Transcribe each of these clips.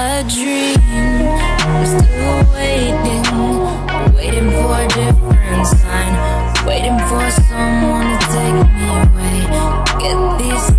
a dream. I'm still waiting, waiting for a different sign, waiting for someone to take me away. Get these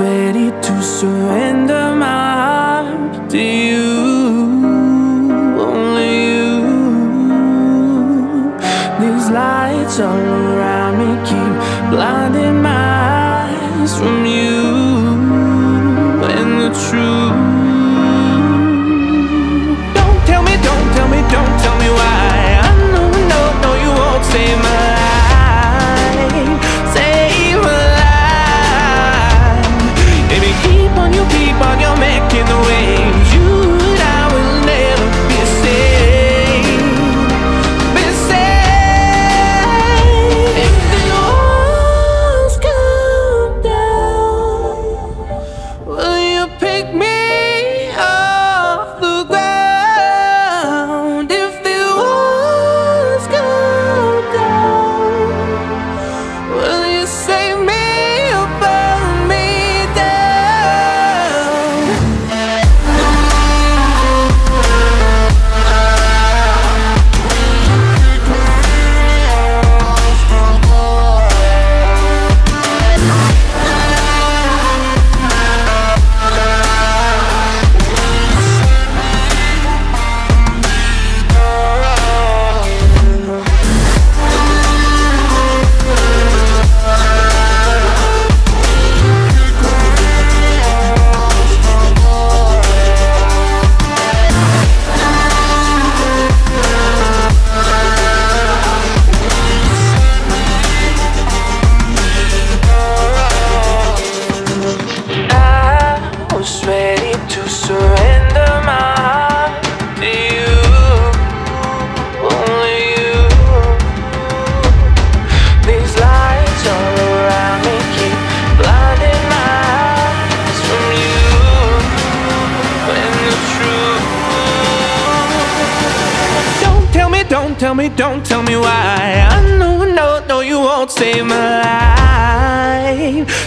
ready to surrender my heart to you. Only you. These lights all around me keep blinding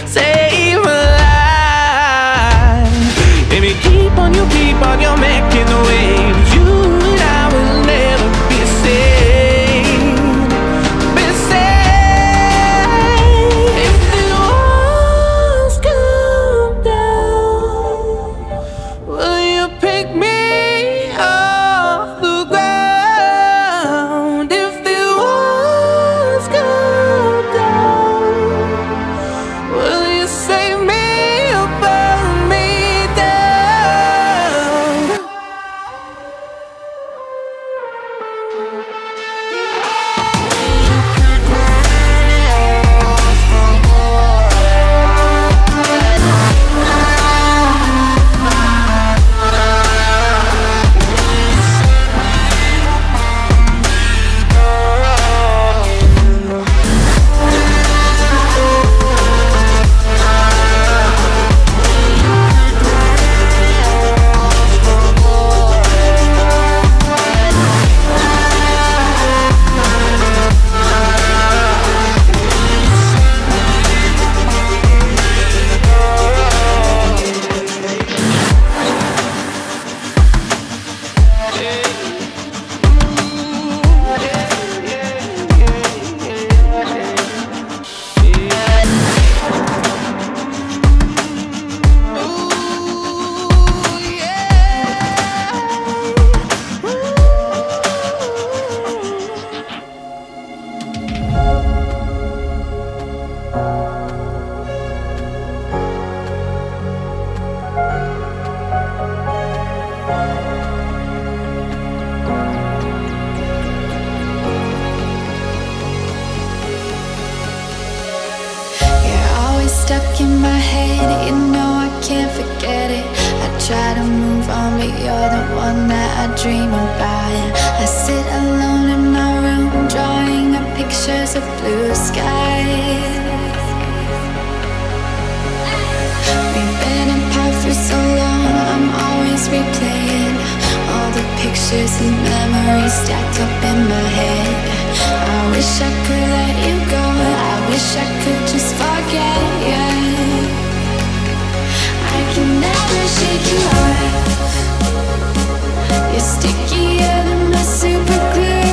Save a life baby. keep on, you keep on, you're making the way you know I can't forget it. I try to move on, but you're the one that I dream about. I sit alone in my room, drawing up pictures of blue skies. We've been apart for so long, I'm always replaying all the pictures and memories stacked up in my head. I wish I could let you go, I wish I could just forget you. You're stickier than my super glue.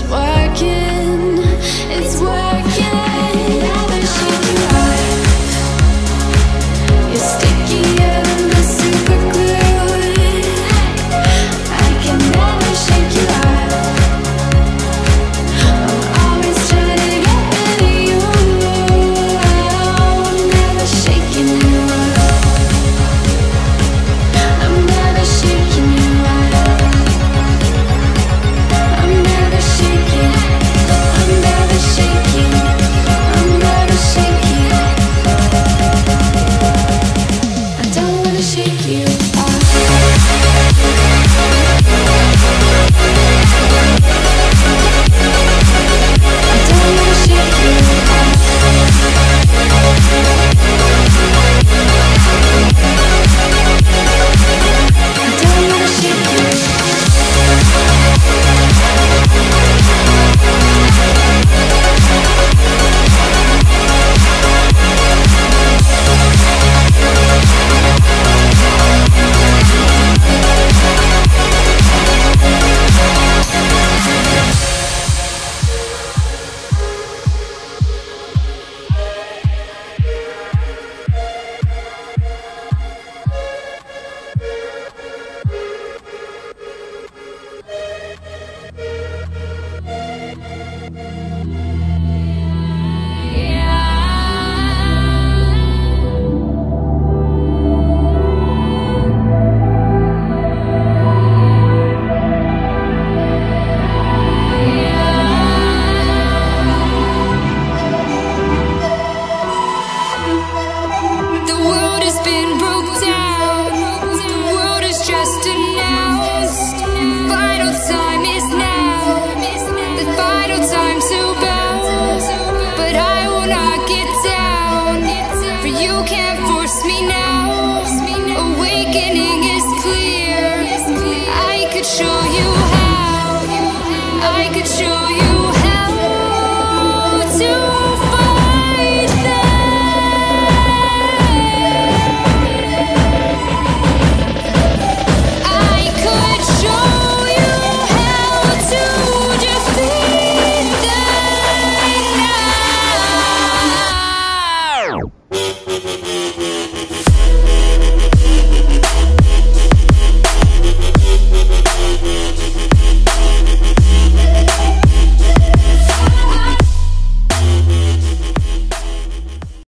It's working.